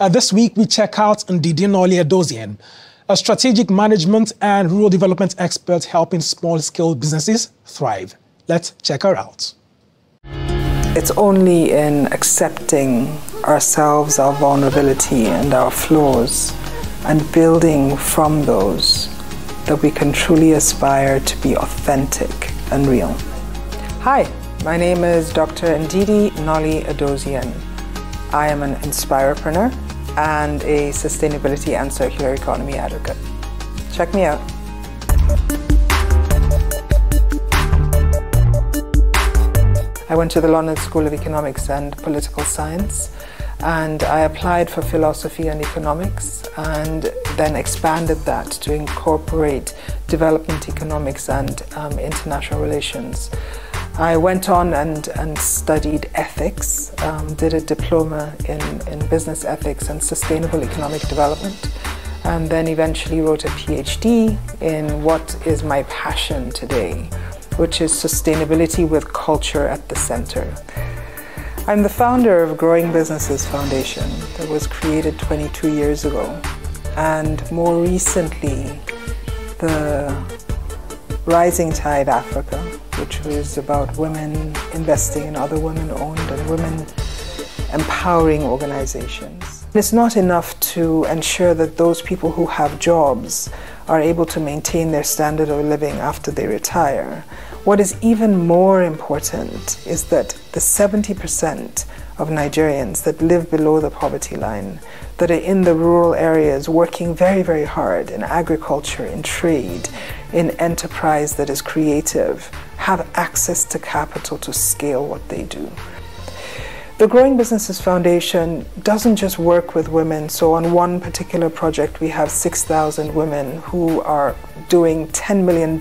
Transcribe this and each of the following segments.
Uh, this week, we check out Ndidi Nnoli Edozien, a strategic management and rural development expert helping small scale businesses thrive. Let's check her out. It's only in accepting ourselves, our vulnerability, and our flaws, and building from those that we can truly aspire to be authentic and real. Hi, my name is Dr. Ndidi Nnoli Edozien. I am an inspirepreneur and a sustainability and circular economy advocate. Check me out. I went to the London School of Economics and Political Science and I applied for philosophy and economics and then expanded that to incorporate development economics and um, international relations. I went on and, and studied ethics, um, did a diploma in, in business ethics and sustainable economic development, and then eventually wrote a PhD in what is my passion today, which is sustainability with culture at the center. I'm the founder of Growing Businesses Foundation that was created 22 years ago, and more recently, the Rising Tide Africa, which was about women investing in other women owned and women empowering organizations. It's not enough to ensure that those people who have jobs are able to maintain their standard of living after they retire. What is even more important is that the 70% of Nigerians that live below the poverty line, that are in the rural areas working very, very hard in agriculture, in trade, in enterprise that is creative, have access to capital to scale what they do. The Growing Businesses Foundation doesn't just work with women. So, on one particular project, we have 6,000 women who are doing $10 million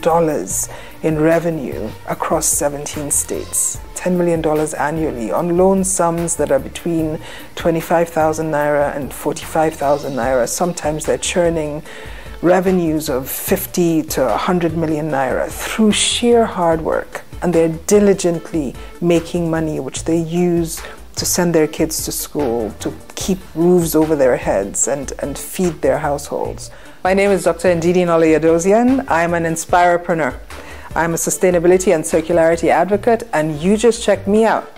in revenue across 17 states. $10 million annually on loan sums that are between 25,000 naira and 45,000 naira. Sometimes they're churning revenues of 50 to 100 million naira through sheer hard work. And they're diligently making money, which they use to send their kids to school, to keep roofs over their heads and, and feed their households. My name is Dr. Ndidi Nnoli Edozien. I'm an inspirepreneur. I'm a sustainability and circularity advocate, and you just check me out